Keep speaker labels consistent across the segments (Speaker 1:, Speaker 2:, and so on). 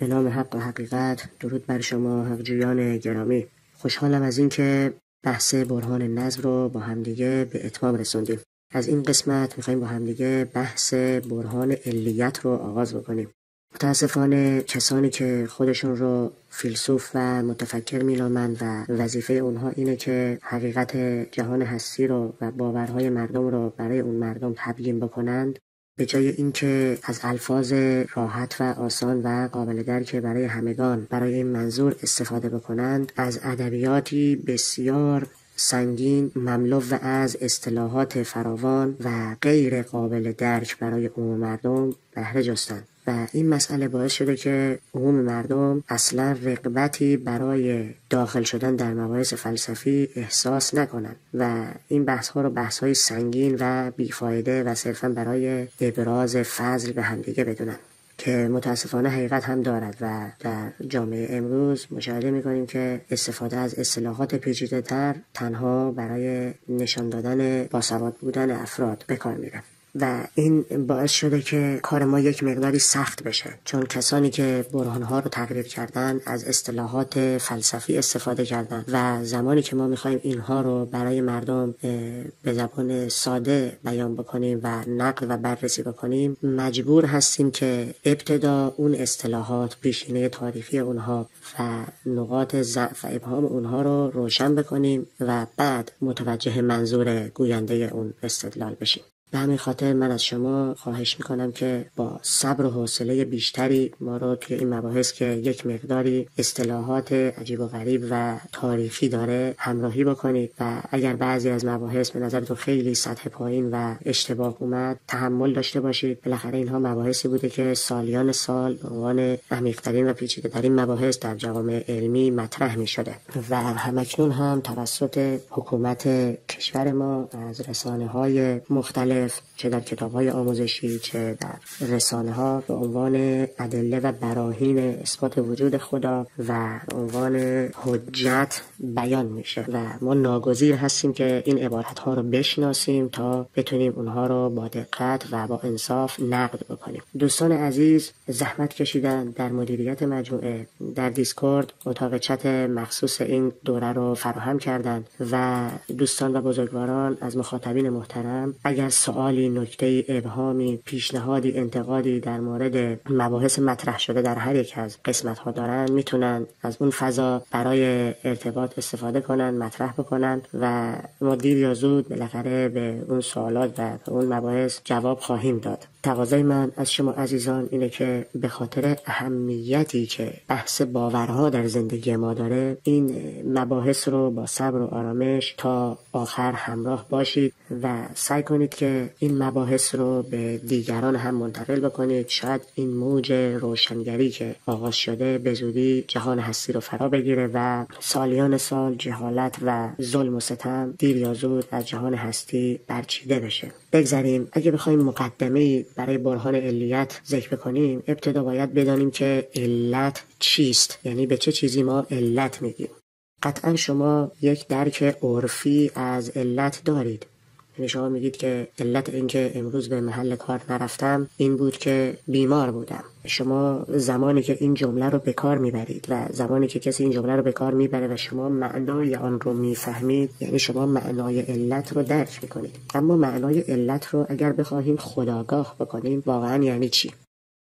Speaker 1: به نام حق و حقیقت درود بر شما حقجویان گرامی. خوشحالم از اینکه بحث برهان نظم رو با همدیگه به اتمام رسوندیم. از این قسمت می‌خوایم با همدیگه بحث برهان علیت رو آغاز بکنیم. متاسفانه کسانی که خودشون رو فیلسوف و متفکر میلامند و وظیفه اونها اینه که حقیقت جهان هستی رو و باورهای مردم رو برای اون مردم تبیین بکنند به جای اینکه از الفاظ راحت و آسان و قابل درک برای همگان برای این منظور استفاده بکنند از ادبیاتی بسیار سنگین مملو و از اصطلاحات فراوان و غیر قابل درک برای عموم مردم بهره جستند. این مسئله باعث شده که عموم مردم اصلا رقبتی برای داخل شدن در مباحث فلسفی احساس نکنند و این بحث ها رو بحث های سنگین و بیفایده و صرفا برای ابراز فضل به همدیگه بدونن که متاسفانه حقیقت هم دارد و در جامعه امروز مشاهده می‌کنیم که استفاده از اصطلاحات پیچیده تر تنها برای نشان دادن باسواد بودن افراد به کار میره و این باعث شده که کار ما یک مقداری سخت بشه. چون کسانی که برهانها رو تقریر کردن از اصطلاحات فلسفی استفاده کردن و زمانی که ما می‌خوایم اینها رو برای مردم به زبان ساده بیان بکنیم و نقل و بررسی بکنیم مجبور هستیم که ابتدا اون اصطلاحات پیشینه تاریخی اونها و نقاط ضعف و ابهام اونها رو روشن بکنیم و بعد متوجه منظور گوینده اون استدلال بشیم. به همین خاطر من از شما خواهش می‌کنم که با صبر و حوصله بیشتری ما رو توی این مباحث که یک مقداری اصطلاحات عجیب و غریب و تاریخی داره همراهی بکنید و اگر بعضی از مباحث به نظرتون خیلی سطح پایین و اشتباه اومد تحمل داشته باشید. بالاخره اینها مباحثی بوده که سالیان سال به عنوان عمیقترین و پیچیدهترین مباحث در جوامع علمی مطرح می شده و همکنون هم توسط حکومت کشور ما از رسانه های مختلف چه در کتاب های آموزشی چه در رسانه ها به عنوان ادله و براهین اثبات وجود خدا و عنوان حجت بیان میشه. و ما ناگزیر هستیم که این عبارت ها رو بشناسیم تا بتونیم اونها رو با دقت و با انصاف نقد بکنیم. دوستان عزیز زحمت کشیدن در مدیریت مجموعه در دیسکورد اتاق چت مخصوص این دوره رو فراهم کردند و دوستان و بزرگواران از مخاطبین محترم اگر سوالی نکته ابهامی پیشنهادی انتقادی در مورد مباحث مطرح شده در هر یک از قسمت ها دارن می‌تونن از اون فضا برای ارتباط استفاده کنن مطرح بکنن و ما دیر یا زود بالاخره به اون سوالات و به اون مباحث جواب خواهیم داد. تقاضای من از شما عزیزان اینه که به خاطر اهمیتی که بحث باورها در زندگی ما داره این مباحث رو با صبر و آرامش تا آخر همراه باشید و سعی کنید که این مباحث رو به دیگران هم منتقل بکنید. شاید این موج روشنگری که آغاز شده به زودی جهان هستی رو فرا بگیره و سالیان سال جهالت و ظلم و ستم دیر یا زود از جهان هستی برچیده بشه. بگذریم. اگه بخوایم مقدمه برای برهان علیت ذکر بکنیم ابتدا باید بدانیم که علت چیست؟ یعنی به چه چیزی ما علت میگیم قطعا شما یک درک عرفی از علت دارید. یعنی شما میگید که علت اینکه امروز به محل کار نرفتم این بود که بیمار بودم. شما زمانی که این جمله رو به کار می‌برید و زمانی که کسی این جمله رو به کار می‌بره و شما معنای آن رو می‌فهمید یعنی شما معنای علت رو درک می‌کنید. اما معنای علت رو اگر بخواهیم خداگاه بکنیم واقعا یعنی چی؟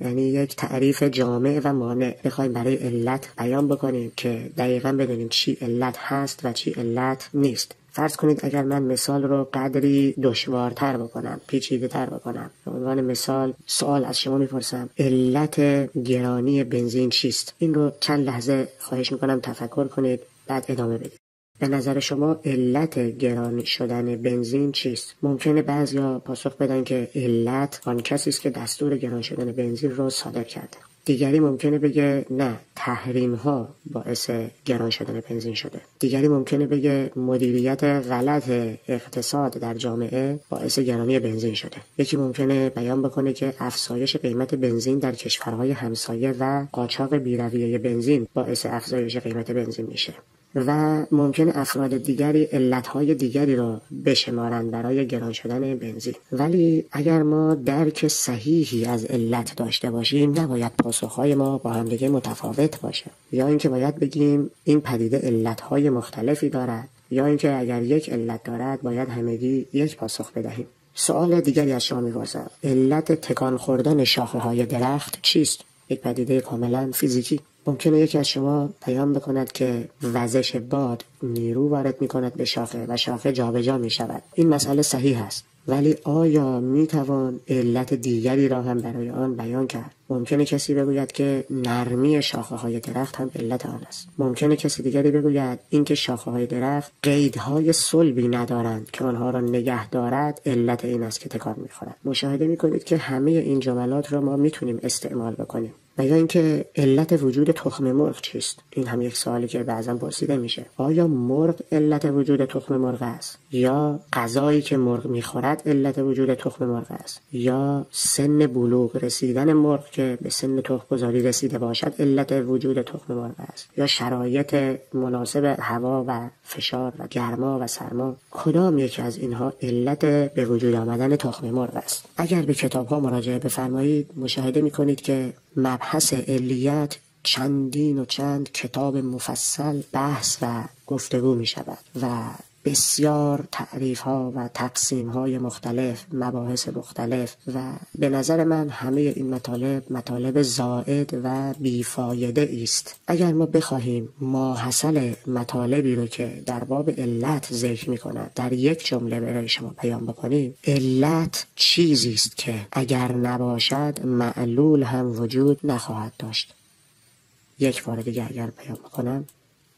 Speaker 1: یعنی یک تعریف جامع و مانع. بخوایم برای علت بیان بکنیم که دقیقا بدونیم چی علت هست و چی علت نیست. فرض کنید اگر من مثال رو قدری دشوارتر بکنم پیچیده تر بکنم به عنوان مثال سوال از شما می‌پرسم علت گرانی بنزین چیست؟ این رو چند لحظه خواهش می‌کنم تفکر کنید بعد ادامه بدید. به نظر شما علت گران شدن بنزین چیست؟ ممکنه بعضیا پاسخ بدن که علت آن کسی است که دستور گران شدن بنزین رو صادر کرده. دیگری ممکنه بگه نه تحریم ها باعث گران شدن بنزین شده. دیگری ممکنه بگه مدیریت غلط اقتصاد در جامعه باعث گرانی بنزین شده. یکی ممکنه بیان بکنه که افزایش قیمت بنزین در کشورهای همسایه و قاچاق بیرویه بنزین باعث افزایش قیمت بنزین میشه. و ممکن افراد دیگری علتهای دیگری را بشمارند برای گران شدن بنزین. ولی اگر ما درک صحیحی از علت داشته باشیم نباید پاسخهای ما با همدیگه متفاوت باشه. یا اینکه باید بگیم این پدیده علتهای مختلفی دارد یا اینکه اگر یک علت دارد باید همگی یک پاسخ بدهیم. سوال دیگری از شما می‌پرسم. علت تکان خوردن شاخه های درخت چیست؟ یک پدیده کاملا فیزیکی. ممکنه یکی از شما پیام بکند که وزش باد نیرو وارد می کند به شاخه و شاخه جابجا می شود این مسئله صحیح است ولی آیا می توان علت دیگری را هم برای آن بیان کرد؟ ممکنه کسی بگوید که نرمی شاخه های درخت هم علت آن است. ممکنه کسی دیگری بگوید اینکه شاخه های درخت قیدهای صلبی ندارند که آنها را نگه دارد علت این است که تکان می‌خورد. مشاهده می‌کنید که همه این جملات را ما می‌تونیم استعمال بکنیم. و یا اینکه علت وجود تخم مرغ چیست؟ این هم یک سوالی که بعضا پرسیده میشه. آیا مرغ علت وجود تخم مرغ است؟ یا غذایی که مرغ می‌خورد علت وجود تخم مرغ است؟ یا سن بلوغ رسیدن مرغ که به سن تخم گذاری رسیده باشد علت وجود تخم مرغ است؟ یا شرایط مناسب هوا و فشار و گرما و سرما کدام یکی از اینها علت به وجود آمدن تخم مرغ است؟ اگر به کتاب ها مراجعه بفرمایید مشاهده می کنید که مبحث علیت چندین و چند کتاب مفصل بحث و گفتگو می شود و بسیار تعریف ها و تقسیم های مختلف مباحث مختلف و به نظر من همه این مطالب مطالب زائد و بیفایده است اگر ما بخواهیم ماحصل مطالبی رو که در باب علت ذکر می کند در یک جمله برای شما پیام بکنیم علت چیزی است که اگر نباشد معلول هم وجود نخواهد داشت. یک بار دیگه اگر پیام بکنم.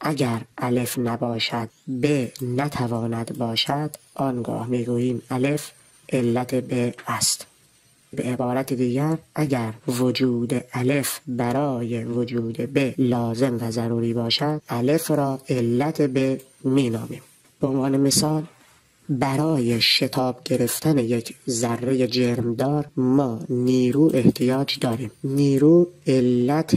Speaker 1: اگر الف نباشد ب نتواند باشد آنگاه می‌گوییم الف علت ب است. به عبارت دیگر اگر وجود الف برای وجود ب لازم و ضروری باشد الف را علت ب مینامیم. به عنوان مثال برای شتاب گرفتن یک ذره جرمدار ما نیرو احتیاج داریم. نیرو علت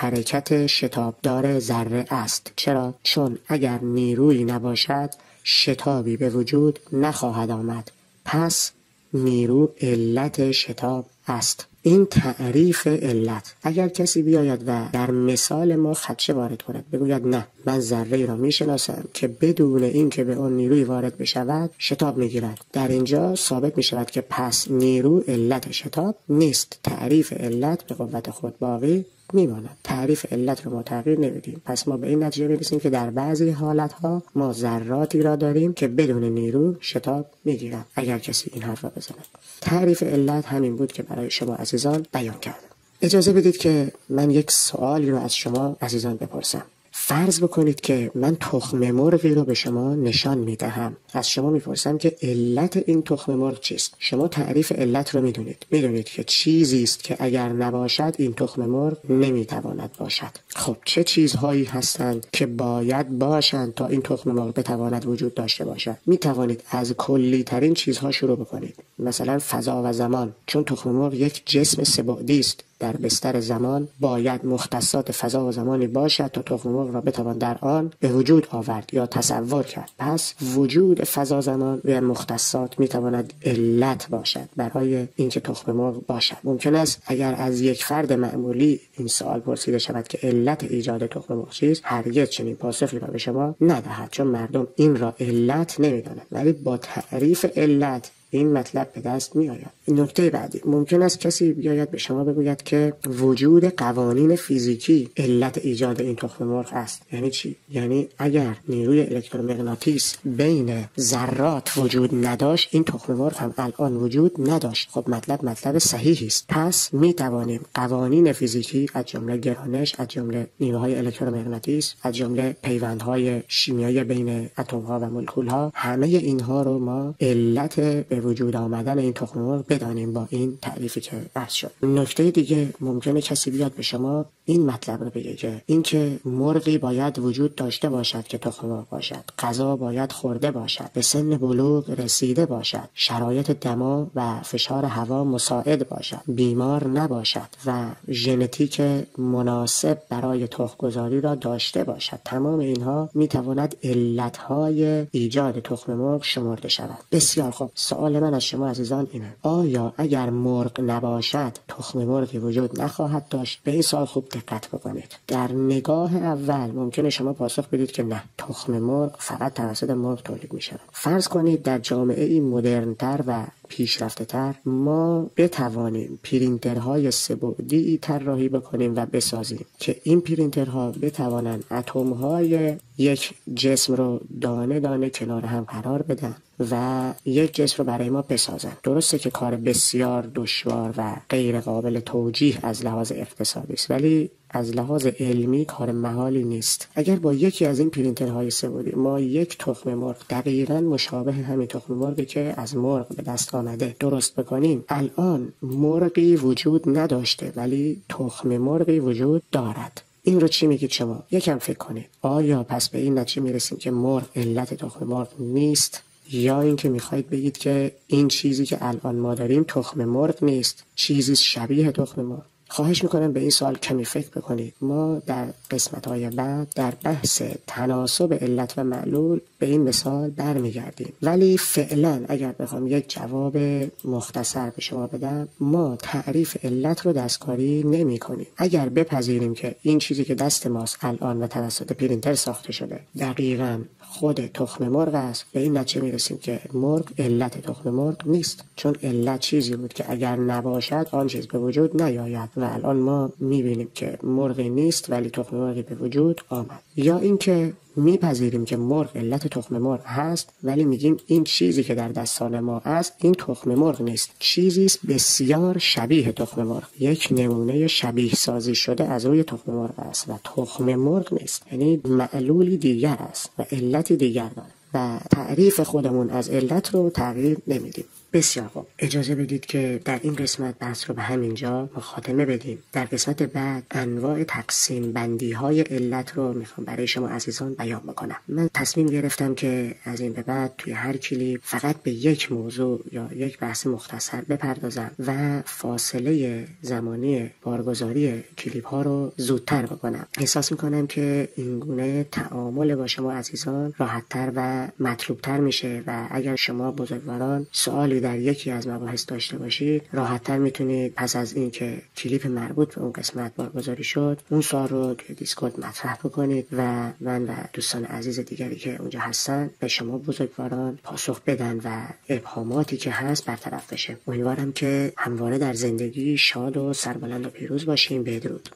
Speaker 1: حرکت شتابدار ذره است. چرا؟ چون اگر نیروی نباشد شتابی به وجود نخواهد آمد. پس نیرو علت شتاب است. این تعریف علت. اگر کسی بیاید و در مثال ما خدشه وارد کند بگوید نه من ذره را می‌شناسم که بدون اینکه به آن نیروی وارد بشود شتاب می‌گیرد. در اینجا ثابت می شود که پس نیرو علت شتاب نیست. تعریف علت به قوت خود باقی میماند. تعریف علت رو ما تغییر نمیدیم. پس ما به این نتیجه می‌رسیم که در بعضی حالت ها ما ذراتی را داریم که بدون نیرو شتاب می‌گیرند اگر کسی این حرف را بزند. تعریف علت همین بود که برای شما عزیزان بیان کردم. اجازه بدید که من یک سوالی رو از شما عزیزان بپرسم. فرض بکنید که من تخم مرغی رو به شما نشان می‌دهم. از شما می‌پرسم که علت این تخم مرغ چیست؟ شما تعریف علت رو می‌دونید. می‌دونید که چیزی است که اگر نباشد این تخم مرغ نمی‌تواند باشد. خب چه چیزهایی هستند که باید باشند تا این تخم مرغ بتواند وجود داشته باشد؟ می‌توانید از کلی ترین چیزها شروع بکنید. مثلا فضا و زمان. چون تخم مرغ یک جسم سبعدی است. در بستر زمان باید مختصات فضا و زمانی باشد تا تخم مرغ را بتوان در آن به وجود آورد یا تصور کرد. پس وجود فضا زمان و مختصات می‌تواند علت باشد برای اینکه تخم مرغ باشد. ممکن است اگر از یک فرد معمولی این سوال پرسیده شود که علت ایجاد تخم مرغ چیست هرگز چنین پاسخی را به شما ندهد چون مردم این را علت نمی‌دانند. ولی با تعریف علت این مطلب به دست می آید نکته بعدی ممکن است کسی بیاید به شما بگوید که وجود قوانین فیزیکی علت ایجاد این تخم مرغ است. یعنی چی؟ یعنی اگر نیروی الکترومغناطیس بین ذرات وجود نداشت این تخم مرغ هم الان وجود نداشت. خب مطلب مطلب صحیحی است. پس می توانیم قوانین فیزیکی از جمله گرانش از جمله نیروهای الکترومغناطیس از جمله پیوندهای شیمیایی بین اتم ها و مولکول ها همه اینها رو ما علت وجود آمدن این تخم مرغ بدانیم با این تعریفی که بحث شد. نکته دیگه ممکنه کسی بیاد به شما این مطلب رو بگه که اینکه مرغی باید وجود داشته باشد که تخم باشد. غذا باید خورده باشد. به سن بلوغ رسیده باشد. شرایط دما و فشار هوا مساعد باشد. بیمار نباشد و ژنتیک مناسب برای تخمگذاری را داشته باشد. تمام اینها می‌تواند علتهای ایجاد تخم مرغ شمرده شود. بسیار خوب. سوال من از شما عزیزان اینه. آیا اگر مرغ نباشد تخم مرغی وجود نخواهد داشت؟ به این سوال خوب دقت بکنید. در نگاه اول ممکنه شما پاسخ بدید که نه تخم مرغ فقط توسط مرغ تولید می شود فرض کنید در جامعه ای مدرنتر و پیشرفته تر ما بتوانیم پرینترهای سبودی طراحی بکنیم و بسازیم که این پرینترها بتوانند اتم های یک جسم رو دانه دانه کنار هم قرار بدن و یک جسم رو برای ما بسازن. درسته که کار بسیار دشوار و غیر قابل توجیه از لحاظ اقتصادی است ولی از لحاظ علمی کار محالی نیست. اگر با یکی از این پرینترهای سبودی ما یک تخم مرغ دقیقا مشابه همین تخم مرغی که از مرغ به دست آمده درست بکنیم الان مرغی وجود نداشته ولی تخم مرغی وجود دارد. این رو چی میگید شما؟ یکم فکر کنید. آیا پس به این نتیجه می‌رسیم که مرغ علت تخم مرغ نیست؟ یا اینکه می‌خواهید بگید که این چیزی که الان ما داریم تخم مرغ نیست چیزی شبیه تخم مرغ؟ خواهش می‌کنم به این سوال کمی فکر بکنید. ما در قسمت های بعد در بحث تناسب علت و معلول به این مثال برمیگردیم. ولی فعلا اگر بخوام یک جواب مختصر به شما بدم ما تعریف علت رو دستکاری نمی کنیم اگر بپذیریم که این چیزی که دست ماست الان و توسط پرینتر ساخته شده دقیقا خود تخم مرغ است. به این نتیجه می‌رسیم که مرغ علت تخم مرغ نیست. چون علت چیزی بود که اگر نباشد آن چیز به وجود نیاید و الان ما می‌بینیم که مرغی نیست ولی تخم مرغی به وجود آمد. یا اینکه میپذیریم که مرغ علت تخم مرغ هست ولی میگیم این چیزی که در دستان ما است این تخم مرغ نیست. چیزی است بسیار شبیه تخم مرغ. یک نمونه شبیه سازی شده از روی تخم مرغ است و تخم مرغ نیست. یعنی معلولی دیگر است و علتی دیگر دارد و تعریف خودمون از علت رو تغییر نمیدیم. بسیار خوب. اجازه بدید که در این قسمت بحث رو به همینجا خاتمه بدیم. در قسمت بعد انواع تقسیم بندی های علت رو می‌خوام برای شما عزیزان بیان بکنم. من تصمیم گرفتم که از این به بعد توی هر کلیپ فقط به یک موضوع یا یک بحث مختصر بپردازم و فاصله زمانی بارگذاری کلیپ ها رو زودتر بکنم. احساس می‌کنم که این گونه تعامل با شما عزیزان راحتتر و مطلوبتر میشه و اگر شما بزرگواران سوالی در یکی از مباحث داشته باشید راحتتر می‌تونید پس از اینکه کلیپ مربوط به اون قسمت بارگذاری شد اون سوال رو توی دیسکورد مطرح بکنید و من و دوستان عزیز دیگری که اونجا هستن به شما بزرگواران پاسخ بدن و ابهاماتی که هست برطرف بشه. امیدوارم که همواره در زندگی شاد و سربلند و پیروز باشیم. بدرود.